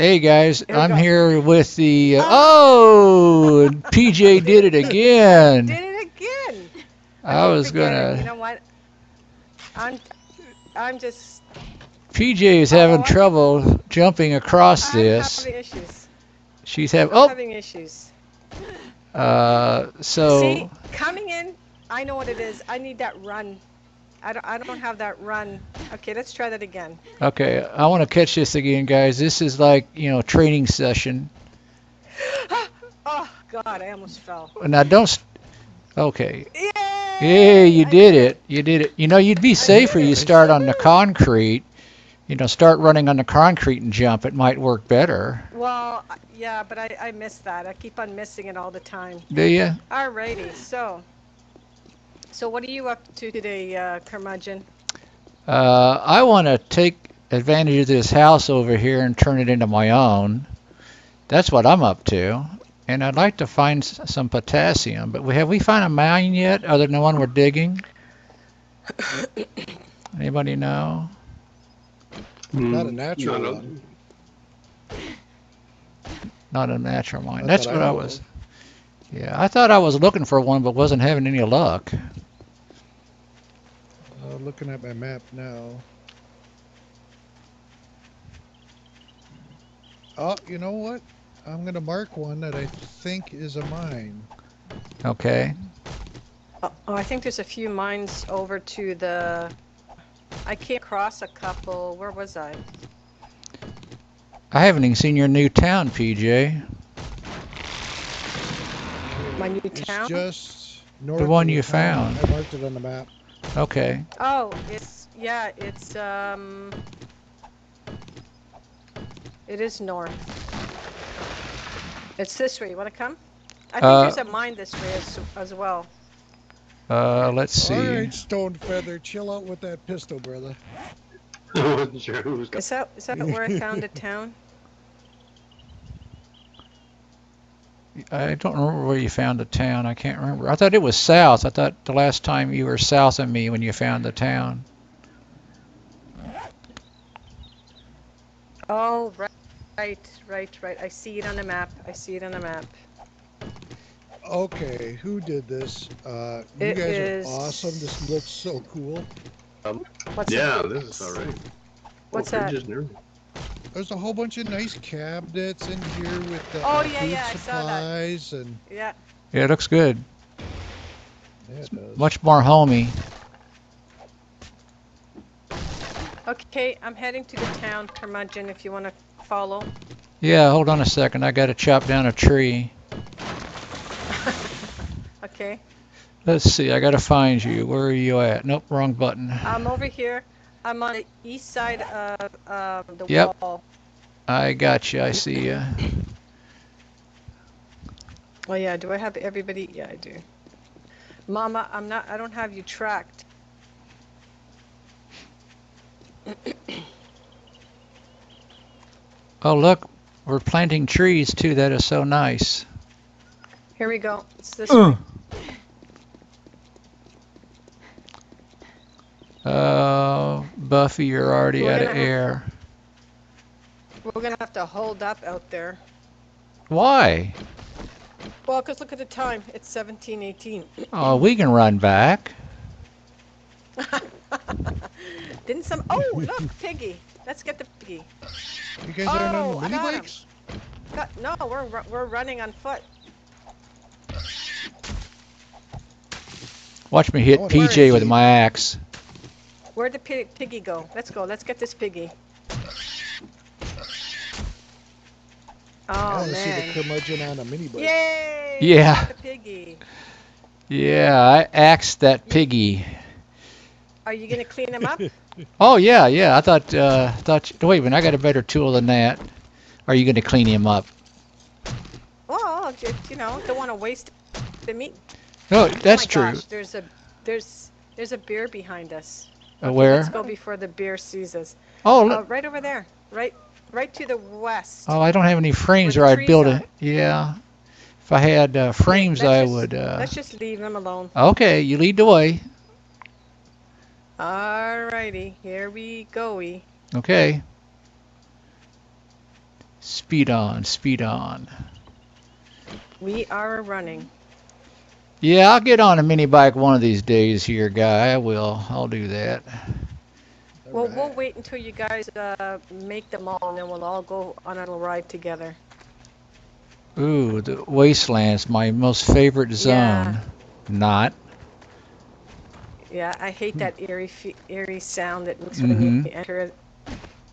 Hey guys, Here I'm here with the. Uh, oh, PJ did it again. Did it again. I Okay, was it. You know what? I'm, I'm just. PJ is having Oh, I- trouble jumping across I'm this. having issues. She's having. Oh, having issues. uh, so. See, coming in, I know what it is. I need that run. I don't, I don't have that run. Okay, let's try that again. Okay, I want to catch this again, guys. This is like you know training session. Oh God, I almost fell. Now don't. Okay. Yay! Yeah, you I did it. You did it. You know, you'd be safer. You start on the concrete. You know, start running on the concrete and jump. It might work better. Well, yeah, but I, I miss that. I keep on missing it all the time. Do you? Alrighty, so. So what are you up to today, uh, Curmudgeon? Uh, I want to take advantage of this house over here and turn it into my own. That's what I'm up to. And I'd like to find some potassium, but we have we found a mine yet, other than the one we're digging? Anybody know? Not a Mm, natural no, no. one. Not a natural mine. Not That's what I I was. Yeah, I thought I was looking for one, but wasn't having any luck. Uh, looking at my map now. Oh, you know what? I'm gonna mark one that I think is a mine. Okay. Oh, oh, I think there's a few mines over to the. I came across a couple. Where was I? I haven't even seen your new town, PJ. My new town? It's town? just north. one you found. I marked it on the map. Okay. Oh, it's yeah, it's um. It is north. It's this way. You want to come? I think Uh, there's a mine this way as, as well. Uh, let's see. All right, Stone Feather, chill out with that pistol, brother. I wasn't sure who was going. Is that is that where I found a town? I don't remember where you found the town. I can't remember. I thought it was south. I thought the last time you were south of me when you found the town. Oh, right, right, right, right. I see it on the map. I see it on the map. Okay, who did this? Uh, you It guys is- are awesome. This looks so cool. What's Yeah, it? this is all right. What's oh, that? Fridge is near. There's a whole bunch of nice cabinets in here with the Oh, uh, yeah, food yeah, I saw supplies and Yeah. Yeah, it looks good. yeah, it does. Much more homey. Okay, I'm heading to the town, Curmudgeon, if you want to follow. Yeah, hold on a second. I got to chop down a tree. Okay. Let's see. I got to find you. Where are you at? Nope, wrong button. I'm over here. I'm on the east side of uh, the Yep. wall. I got you. I see you. Oh yeah, do I have everybody? Yeah, I do. Mama, I'm not. I don't have you tracked. Oh, look. We're planting trees too. That is so nice. Here we go. It's this. Uh. Uh, Buffy, you're already We're out of gonna air. We're gonna have to hold up out there. Why? Well, cause look at the time. It's 17:18. Oh, we can run back. Didn't some? Oh, look, piggy. Let's get the piggy. You guys aren't Oh, on the mini bikes? Got- No, we're we're running on foot. Watch me hit Oh, PJ with my axe. Where'd the pig, piggy go? Let's go. Let's get this piggy. I Oh want to see the curmudgeon on a mini bike. Yay! Yeah. The piggy. Yeah, I axed that piggy. Are you gonna clean him up? Oh yeah, yeah. I thought, uh, thought. Wait a minute, I got a better tool than that. Are you going to clean him up? well, just, you know, don't want to waste the meat. No, Oh that's my true. Gosh, there's a there's there's a bear behind us. Uh, Okay, where? Let's go before the beer sees us. Oh, Uh, right over there. Right right to the west. Oh, I don't have any frames, or I'd build it. Yeah. If I had uh, frames, let's I just- would. Uh... Let's just leave them alone. Okay, you lead the way. Alrighty, here we go. Okay. Speed on, speed on. We are running. Yeah, I'll get on a mini bike one of these days here, guy. I will. I'll do that. Well, we'll wait until you guys uh, make them all, and then we'll all go on a little ride together. Ooh, the wasteland's my most favorite zone. Yeah. Not. Yeah, I hate Hmm. that eerie, eerie sound that makes when Mhm. you enter it.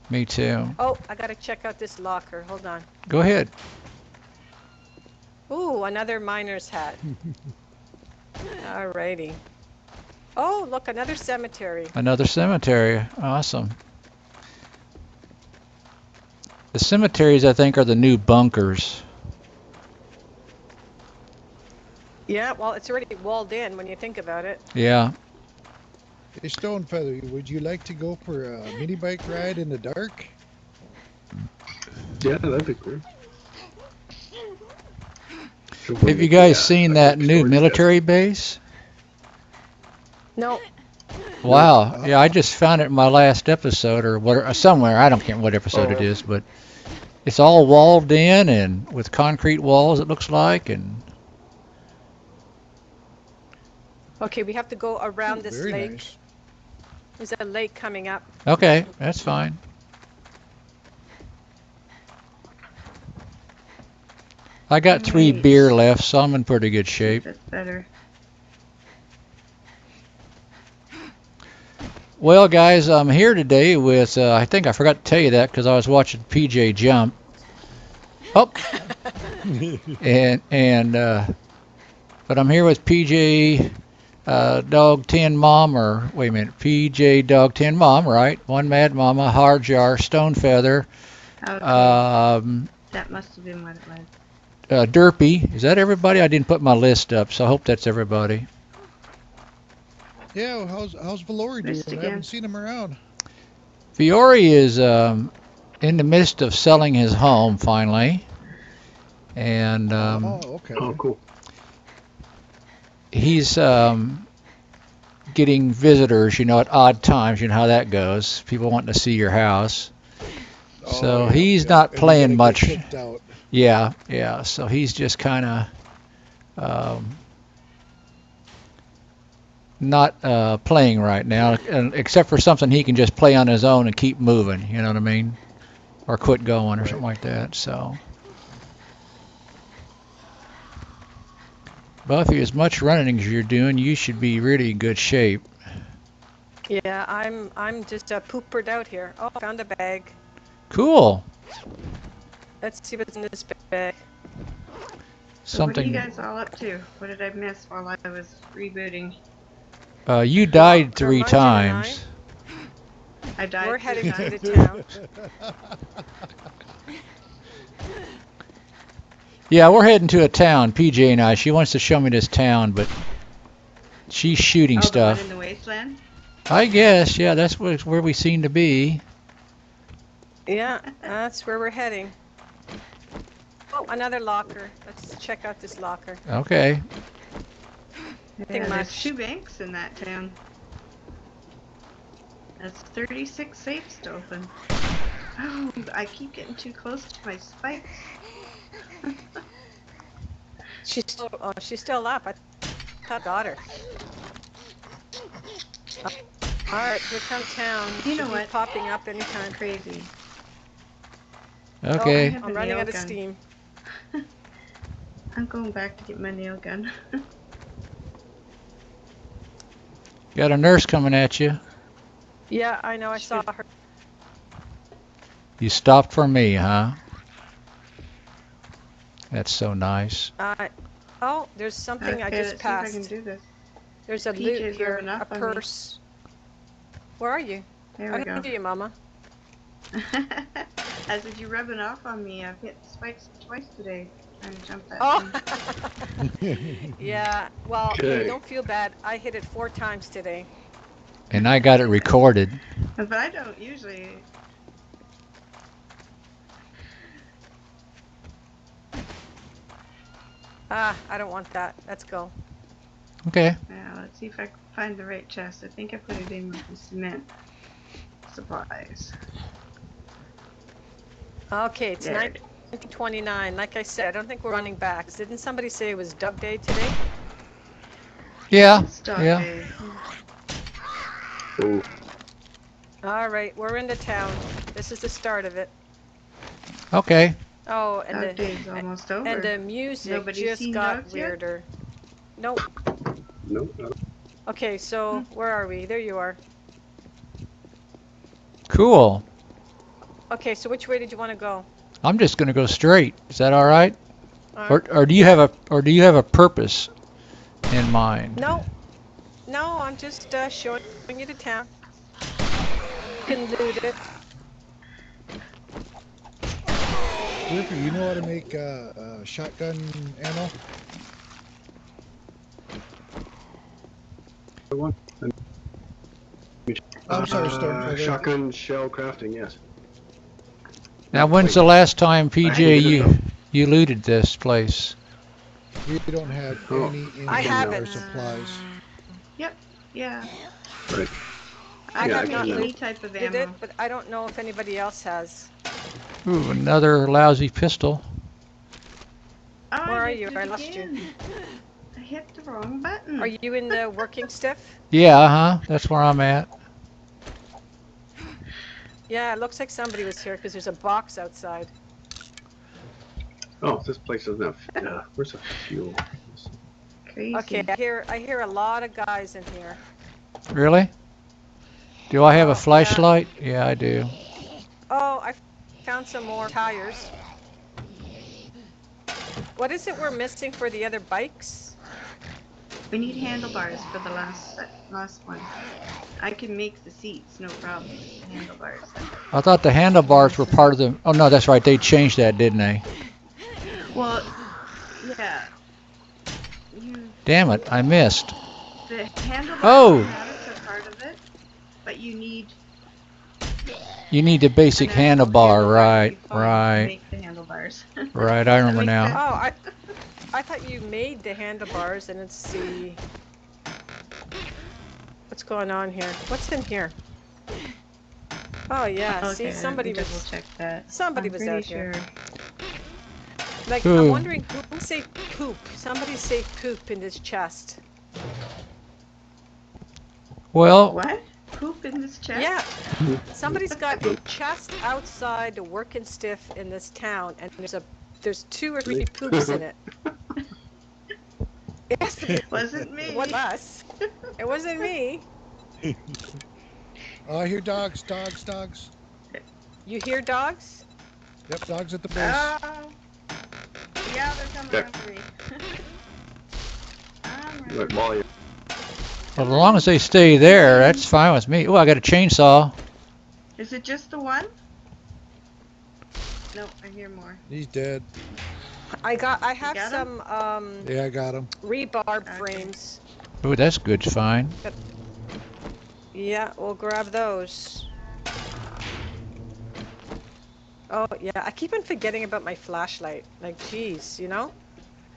Me too. Oh, I gotta check out this locker. Hold on. Go ahead. Ooh, another miner's hat. Alrighty. Oh, look, another cemetery. Another cemetery. Awesome. The cemeteries, I think, are the new bunkers. Yeah, well, it's already walled in when you think about it. Yeah. Hey, Stone Feather, would you like to go for a mini bike ride in the dark? Yeah, that'd be great. Have you guys seen that new military base? No, Wow. Yeah, I just found it in my last episode or what uh, somewhere. I don't care what episode it Oh. is, but it's all walled in and with concrete walls it looks like and okay, we have to go around this Very lake. nice. There's a lake coming up. okay, that's fine. I got 3 Nice. beer left, so I'm in pretty good shape. That's better. Well, guys, I'm here today with, uh, I think I forgot to tell you that because I was watching PJ jump. Oh, and, and, uh, but I'm here with PJ uh, Dog 10 Mom, or wait a minute, PJ Dog 10 Mom, right? One Mad Mama, Harjar, Stone Feather, Okay, um, that must have been what it was. Uh, Derpy. Is that everybody? I didn't put my list up, so I hope that's everybody. Yeah, well, how's how's Valori doing? Missed I haven't seen him around. Fiore is um, in the midst of selling his home finally, and um, oh, okay. Oh, cool. he's um, getting visitors. You know, at odd times. You know how that goes. People wanting to see your house. so yeah, he's yeah. not playing you're much. Get kicked out. Yeah, yeah. So he's just kind of um, not uh, playing right now, and- except for something he can just play on his own and keep moving. You know what I mean? Or quit going or something like that. So. Buffy, as much running as you're doing, you should be really in good shape. Yeah, I'm I'm just uh, poopered out here. Oh, found a bag. Cool. Let's see what's in this bag. So what are you guys all up to? What did I miss while I was rebooting? Uh, you died Well, three Armando and I- times. I died. We're heading times. to town. Yeah, we're heading to a town, PJ and I. She wants to show me this town, but she's shooting Oh, stuff. in the wasteland? I guess, yeah, that's where, where we seem to be. Yeah, that's where we're heading. Oh, another locker. Let's check out this locker. Okay. Nothing Yeah, there's much. two banks in that town. That's 36 safes to open. Oh, I keep getting too close to my spikes. She's still, oh, she's still up. I thought got her. Uh, all right, here comes town. You know Should be what? Popping up anytime. Crazy. Okay. have I'm running nail out of gun. steam. I'm going back to get my nail gun. Got a nurse coming at you. Yeah, I know. I saw her. You stopped for me, huh? That's so nice. Uh, oh, there's something I Okay, just let's see if I can passed. do this. There's a PJ's loot here, a up on me. purse. Where are you? There I we don't go. you, Mama. As if you're rubbing off on me, I've hit spikes twice today. Trying to jump that Oh. yeah. Well, hey, Okay. don't feel bad. I hit it four times today. And I got it recorded. But I don't usually. Ah, I don't want that. Let's go. Okay. Now, let's see if I can find the right chest. I think I put it in with the cement supplies. Okay, it's There nine it is. twenty-nine. Like I said, I don't think we're running back. Didn't somebody say it was Dub Day today? Yeah, Stop yeah. it. Oh, All right, we're in the town. This is the start of it. Okay. Oh, and Dog the day's almost over. and the music Nobody's just seen got dogs yet? weirder. Nope. no, no. Okay, so hmm. where are we? There you are. Cool. Okay, so which way did you want to go? I'm just gonna go straight. Is that all right? Uh, Or, or do you have a or do you have a purpose in mind? No, no, I'm just uh, showing you the town. You can loot it. Ripper, you know how to make uh, uh, shotgun ammo? I'm sorry, Uh, Stormfeather. Shotgun shell crafting, yes. Now, when's the last time, PJ, you you looted this place? We don't have Oh. any in I our haven't. supplies. Yeah. Right. I Yeah, I have can not do Any type of it, ammo. but I don't know if anybody else has. Ooh, another lousy pistol. Oh, Where are you? I lost you. I hit the wrong button. Are you in the working stiff? Yeah, uh huh. That's where I'm at. Yeah, it looks like somebody was here because there's a box outside. Oh, this place doesn't have. Uh, where's the fuel? Crazy. Okay, I hear I hear a lot of guys in here. Really? Do I have Oh, a flashlight? Yeah, I do. Oh, I found some more tires. What is it we're missing for the other bikes? We need handlebars for the last last one. I can make the seats, no problem. Handlebars. I thought the handlebars were part of the. Oh no, that's right. They changed that, didn't they? Well, yeah. You Damn it, I missed. the handlebars Oh. are part of it, but you need You need the basic handlebar, handlebar right? to be fine to Right, Make the handlebars. right. I remember now. sense? Oh, I I thought you made the handlebars and it's the What's going on here? What's in here? Oh yeah, okay, see let me somebody double was check that. somebody I'm was pretty out here. like Who? I'm wondering who say poop. Somebody say poop in this chest. Well, What? Poop in this chest? Yeah. Somebody's got a chest outside the working stiff in this town and there's a there's two or three poops in it. Yes, it Wasn't me. was us. It wasn't me. Oh, I hear dogs, dogs, dogs. You hear dogs? Yep, dogs at the base. Oh. Yeah, they're coming Yeah. after me. I'm Right, running. as long as they stay there, that's fine with me. Oh, I got a chainsaw. Is it just the one? Nope, I hear more. He's dead. I got I have got 'em? some um Yeah, I got him. rebar Okay. frames. Oh, that's good. Fine. Yeah, we'll grab those. Oh yeah, I keep on forgetting about my flashlight. Like, geez, you know?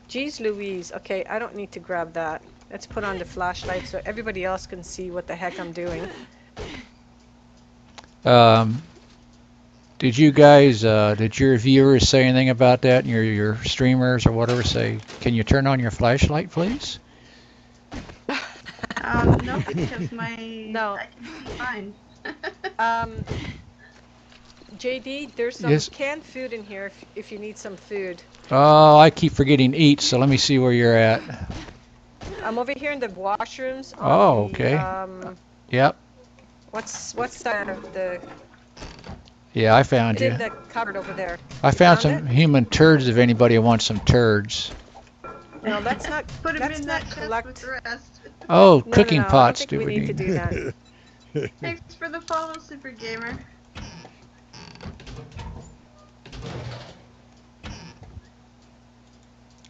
Geez, Louise. Okay, I don't need to grab that. Let's put on the flashlight so everybody else can see what the heck I'm doing. Um, did you guys, uh, did your viewers say anything about that? Your your streamers or whatever say, can you turn on your flashlight, please? Um, no, because my No. I can see fine. Um, JD, there's some Yes. canned food in here if, if you need some food. Oh, I keep forgetting eat. So let me see where you're at. I'm over here in the washrooms. on Oh, the, okay. Um, Yep. what's what's that? The Yeah, I found it's you. in the cupboard over there. I found found some human turds. If anybody wants some turds. No, let's not. Put him in that collect. with the rest. Oh, No, cooking no, no, pots. I don't think do we need to do that. Thanks for the follow, Super Gamer.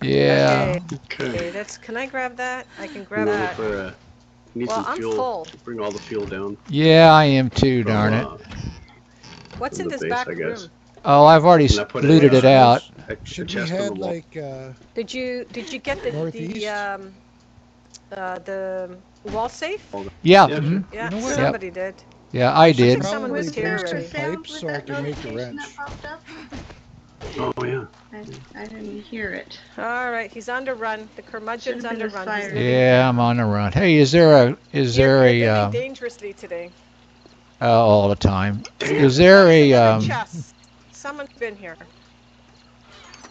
Yeah. Okay. Okay. Okay, that's. Can I grab that? I can grab Roll that. for, uh, need Well, some I'm fuel. full. Bring all the fuel down. Yeah, I am too. from, Darn it. uh, What's from in the this base, back I guess. room? Oh, I've already And s- I put it looted it out. a- a Should we had like uh, Did you did you get the Northeast? the um uh the wall safe? Yeah. Yeah, mhm. Yeah, know what? somebody did. Yeah, I think did. someone was here bring some pipes so I can make a wrench. that popped up? Oh yeah. I, I didn't hear it. All right, he's on the run. The curmudgeon's on the the run. fire. Yeah, I'm on the run. Hey, is there a is You're- there a um, dangerously today. uh, all the time? Is there a um, chest. Someone's been here.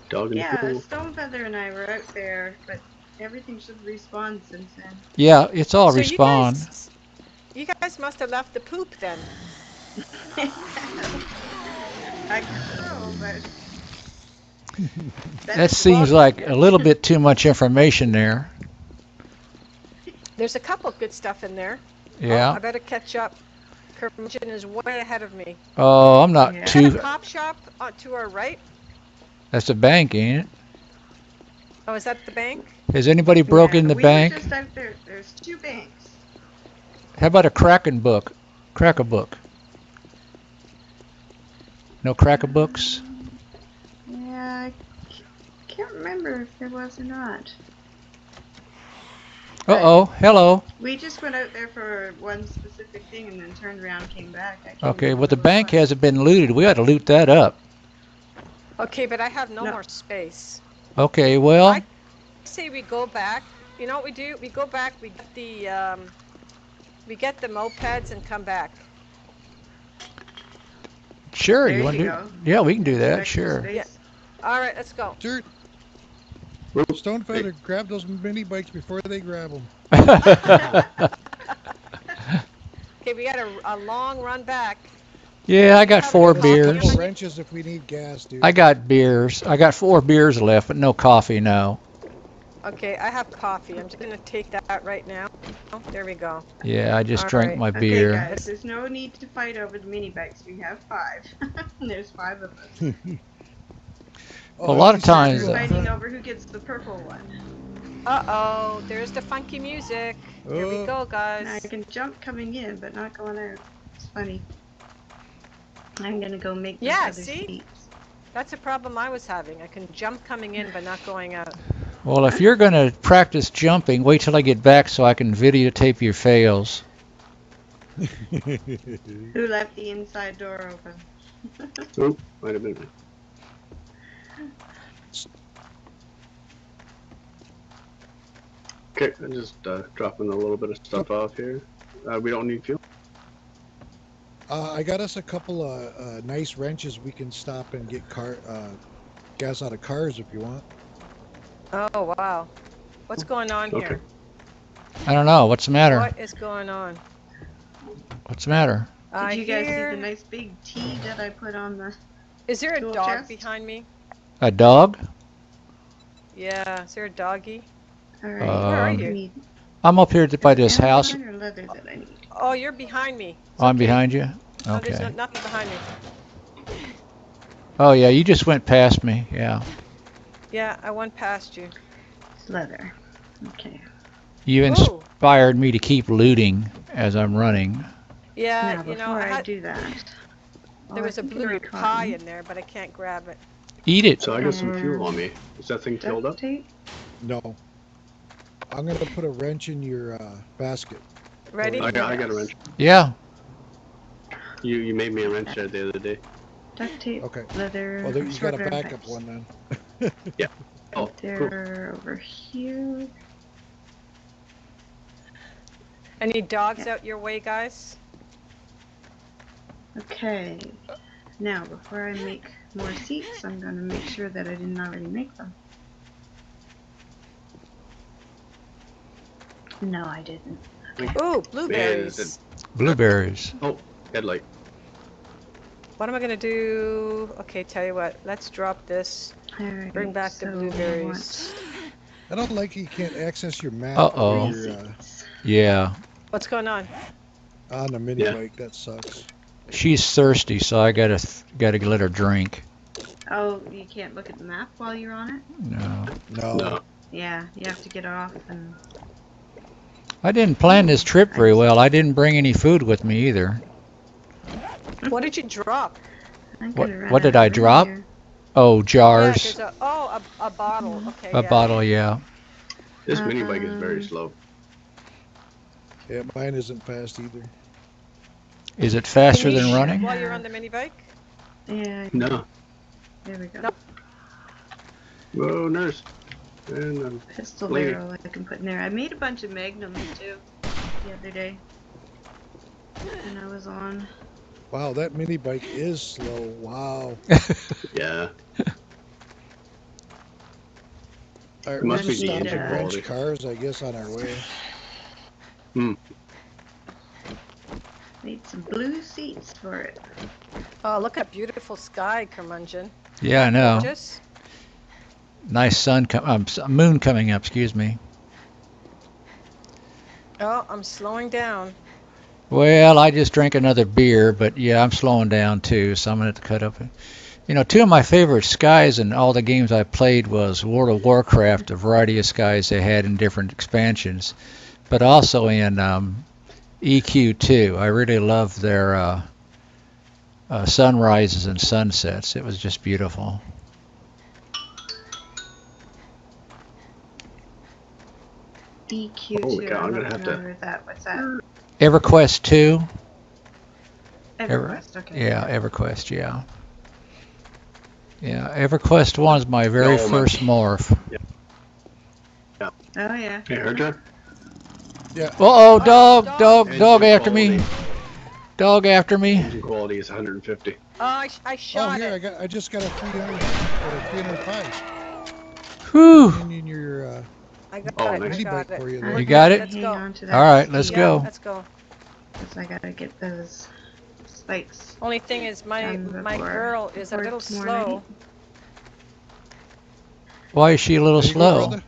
Dog in the Yeah, pool. Stonefeather and I were out there, but everything should respawn since then. yeah? It's all So you respawn. guys, you guys must have left the poop then. I don't know, but. That seems like a little bit too much information there. There's a couple of good stuff in there. Oh, I better catch up. Curmudgeon is way ahead of me. Oh, I'm not Yeah. Is that a too. pop shop uh, to our right? That's a bank, ain't it? Oh, is that the bank? Has anybody broken the we bank? Were just out there. There's two banks. How about a Crack a book? Crack a book. No crack a books? Yeah, I can't remember if there was or not. Uh oh. Hello. We just went out there for one specific thing and then turned around and came back. I Okay. remember Well, the bank was. hasn't been looted. We ought to loot that up. Okay, but I have no, No. more space. Okay. Well. I- Say we go back. You know what we do? We go back. We get the um, we get the mopeds and come back. Sure. There you want to do? go. Yeah, we can do that. Sure. space. Yeah. All right, let's go. Dirt. Whoa. Stonefeather, grab those mini bikes before they grab them. Okay, we got a, a long run back. yeah, I got four beers. wrenches if we need gas, dude. I got beers. I got four beers left, but no coffee. No. Okay, I have coffee. I'm just gonna take that right now. Oh, there we go. Yeah, I just All drank right. my Okay, beer. guys, there's no need to fight over the mini bikes. We have five. there's five of us. Oh, a lot of you said times, you Uh, fighting over who gets the purple one. Uh oh, there's the funky music. Here we Oh. go, Now I can jump coming in, but not going out. It's funny. I'm gonna go make these Yeah, other see? seats. That's a problem I was having. I can jump coming in, but not going out. Well, if you're going to practice jumping, wait till I get back so I can videotape your fails. Who left the inside door open? Oh, might have been. Okay, I'm just uh, dropping a little bit of stuff off here. Uh, we don't need fuel. Uh, I got us a couple of uh, nice wrenches we can stop and get car uh, gas out of cars if you want. Oh wow, what's going on Okay. here? I don't know. What's the matter? What is going on? What's the matter? Did I you guys hear- see the nice big T that I put on the? Is there a dog chest? behind me? A dog? Yeah, is there a doggy? All right. Um, Where are I you? need I'm up here by this house. Or leather that I need. Oh, you're behind me. It's Oh, I'm okay. behind you? No, there's Okay. no, nothing behind me. Oh, yeah, you just went past me. Yeah. Yeah, I went past you. It's leather. Okay. You Ooh. inspired me to keep looting as I'm running. Yeah, now you know, before I I, had, do that. there oh, was I a think I blueberry wrote pie in there, but I can't grab it. Eat it. So I got some fuel on me. Is that thing filled up? tape? No. I'm gonna put a wrench in your uh, basket. Ready? I got, I got a wrench. Yeah. You you made me a wrench there the other day. Duct tape. Okay. Leather. Well, there, you got a backup pipes. one then. yeah. Oh, Right there, over here. Any dogs out your way, guys? Okay. Now, before I make more seats, I'm gonna make sure that I didn't already make them. No, I didn't. Ooh, blueberries. Blueberries. Oh, headlight. What am I gonna do? Okay, tell you what. Let's drop this. Alright, Bring back the so I blueberries. I don't like you can't access your map Uh-oh. your, uh. Yeah. What's going on? on the mini Yeah. bike. That sucks. She's thirsty, so I gotta gotta let her drink. Oh, you can't look at the map while you're on it? No. No. No. Yeah, you have to get off and I didn't plan this trip very well. I didn't bring any food with me either. What did you drop? What- what did I drop? here. Oh, jars. there's a, oh, a, a bottle. Okay. A yeah. bottle, yeah. This mini bike is very Um, slow. Yeah, mine isn't fast either. Is it faster than running? While you're on the mini bike? Yeah, No. there we go. No. Whoa, nurse. And um, Pistol Bleed. barrel I can put in there. I made a bunch of magnums too the other day. And I was on. Wow, that mini bike is slow. Wow. yeah. All right, must be the stopping engine quality. cars, I guess, on our way. Made some blue seats for it. Oh, look at beautiful sky, Curmudgeon. Yeah, I know. Just Nice sun, com- um, moon coming up. Excuse me. oh, I'm slowing down. Well, I just drank another beer, but yeah, I'm slowing down too, so I'm gonna have to cut up. You know, two of my favorite skies in all the games I played was World of Warcraft, a variety of skies they had in different expansions, but also in um, EQ2. I really loved their uh, uh, sunrises and sunsets. It was just beautiful. EQ2. Holy cow, I'm I'm gonna have to- familiar that. What's that? EverQuest 2. EverQuest. Okay. Yeah, EverQuest. Yeah. Yeah, EverQuest 1 is my very No, my- first morph. Oh yeah. Hey, Herger. Yeah. Uh oh, dog, dog. dog, dog after me. Dog after me. Engine quality is 150. Oh, I, sh- I Oh, shot here, I it. got. I just got a 300 or a 305 Whew. in your uh, I got Oh, it. nice. I got it. for you You got it? Let's go. on to that All right, let's Yeah, go. let's go. 'cause I gotta get those spikes. Only thing is, my my girl is a little tomorrow slow. Why is she a little there you go, slow?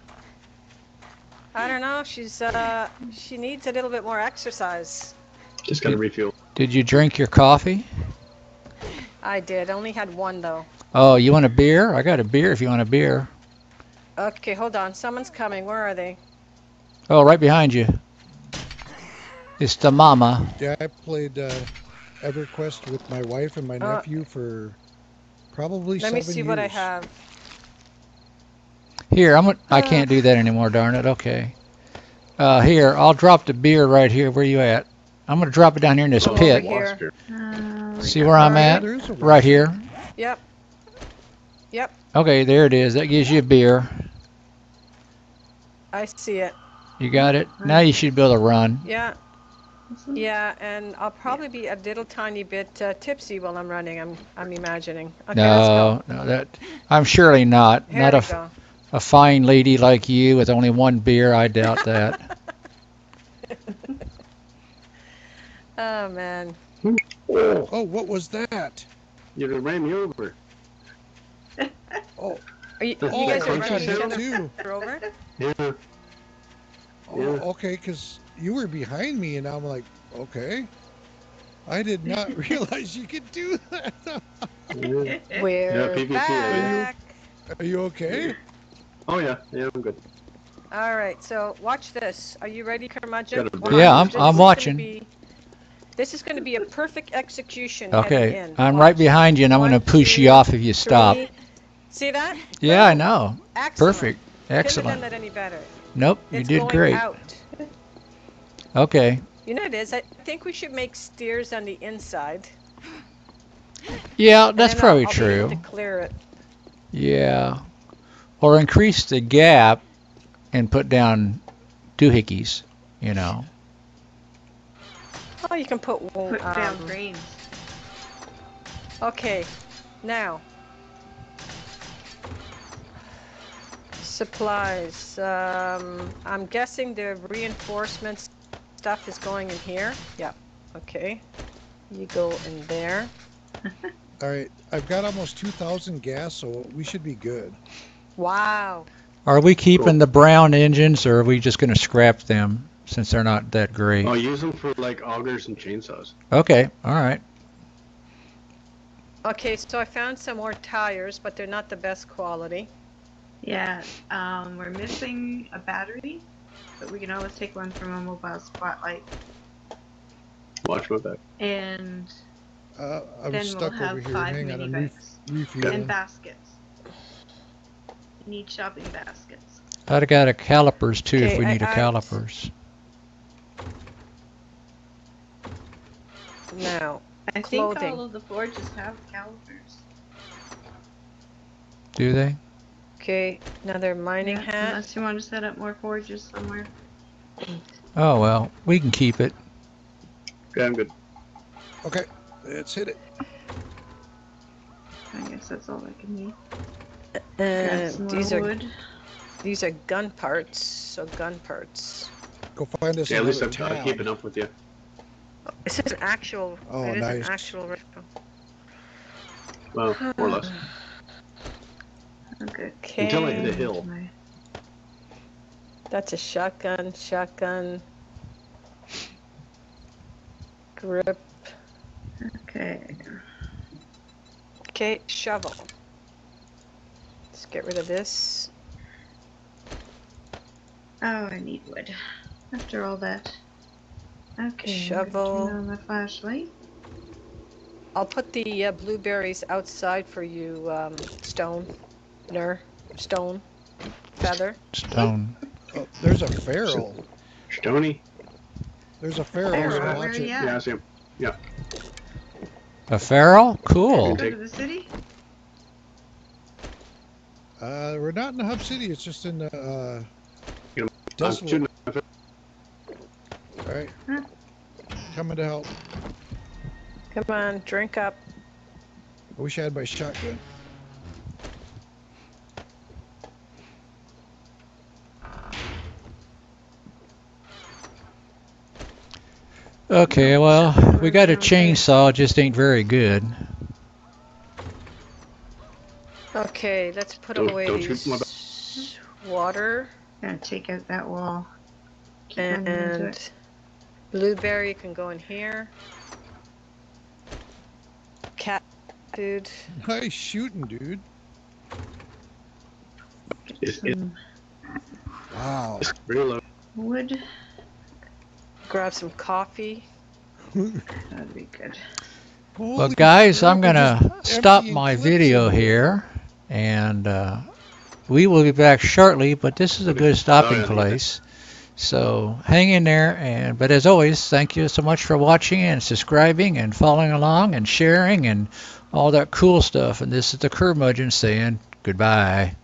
I don't know. She's uh, she needs a little bit more exercise. Just gotta refuel. Did you drink your coffee? I did. Only had one though. Oh, you want a beer? I got a beer if you want a beer. Okay, hold on. Someone's coming. Where are they? Oh, right behind you. It's the mama. Yeah, I played uh, EverQuest with my wife and my Uh, nephew for probably Let me see what I have. Here, I'm. gonna- I can't do that anymore. Darn it. Okay. Uh, here, I'll drop the beer right here. Where you at? I'm gonna drop it down here in this Oh, pit. here. Lost here. Uh, See where I'm Oh, at? there is a Right here. Yep. Yep. Okay, there it is. That gives you a beer. I see it. You got it. Now you should be able to run. Yeah. Yeah, and I'll probably be a little tiny bit uh, tipsy while I'm running. I'm I'm imagining. Okay, no, no, that I'm surely not. Here not we a, f- go. a fine lady like you with only one beer. I doubt that. Oh man. Oh, what was that? you done ran me over. Oh, Are you, Oh, you guys are I running each other too. over? Yeah. Oh, Yeah. okay, because you were behind me, and I'm like, okay. I did not realize you could do that. yeah. We're PvP, back. Are you okay? Oh yeah, yeah, I'm good. All right, so watch this. Are you ready, Curmudgeon? Got a Watch. big- Yeah, I'm- I'm watching. be- this is going to be a perfect execution. heading Okay, in. I'm right behind you, and I'm going to push you off if you stop. Three. See that? Yeah, I Boom. know. Excellent. Perfect. Couldn't have done Excellent. that any better. Nope, you It's did going great. out. Okay. You know what it is? I think we should make steers on the inside. Yeah, that's then I'll- probably I'll be able true. to clear it. Yeah. Or increase the gap and put down doohickeys, you know. Oh, you can put. Put down um, grains. Okay, now. Supplies. Um, I'm guessing the reinforcements stuff is going in here. Yeah. Okay. You go in there. All right, I've got almost 2,000 gas, so we should be good. Wow. Are we keeping Cool. the brown engines or are we just going to scrap them since they're not that great? I'll use them for like augers and chainsaws. Okay, all right. Okay, so I found some more tires, but they're not the best quality. Yeah, um, we're missing a battery, but we can always take one from a mobile spotlight. Watch my back. And Uh, I'm then stuck we'll have here. five Hang on, mini I'm ref- bikes refueling. and baskets. You need shopping baskets. I'd have got a calipers too if Okay, we I- need a I- calipers. Now, I think Clothing. all of the forges have calipers. Do they? Okay, another mining Yeah, hat. Unless you want to set up more forges somewhere. Oh well, we can keep it. Okay, I'm good. Okay, let's hit it. I guess that's all I can need. Uh, Grab And some more these are wood. these are gun parts. So gun parts. Go find us Yeah, at least I'm, I'm town. keeping up with you. This is an actual. Oh, it is nice. an actual. rifle. Well, more or less. Okay. Okay. Until I hit a hill. That's a shotgun. Shotgun. Grip. Okay. Okay, shovel. Let's get rid of this. Oh, I need wood. After all that. Okay. I'm gonna Shovel. Turn on my flashlight. I'll put the uh, blueberries outside for you, um, Stone. Ner. Stone. Feather. Stone. Oh, there's a feral. Stony? There's a feral. Feral. Where watch are it. you? Yeah, I see him. Yeah. A feral? Cool. Go to the city? Uh, we're not in the hub city. It's just in the. Uh, I'm desolate. shooting at it. All right. Huh. Coming to help. Come on, drink up. I wish I had my shotgun. Okay, well, we got a chainsaw, just ain't very good. Okay, let's put Don't- away don't shoot these water Gonna take out that wall. Keep and it. blueberry can go in here. Cat dude. Nice shooting, dude. Get hmm. It's- it's- some Wow. Real low. wood. Grab some coffee. That'd be good. Well, Holy guys, I'm gonna stop my video in here, and uh, we will be back shortly. But this is a good stopping place, so hang in there. And but as always, thank you so much for watching and subscribing and following along and sharing and all that cool stuff. And this is the Curmudgeon saying goodbye.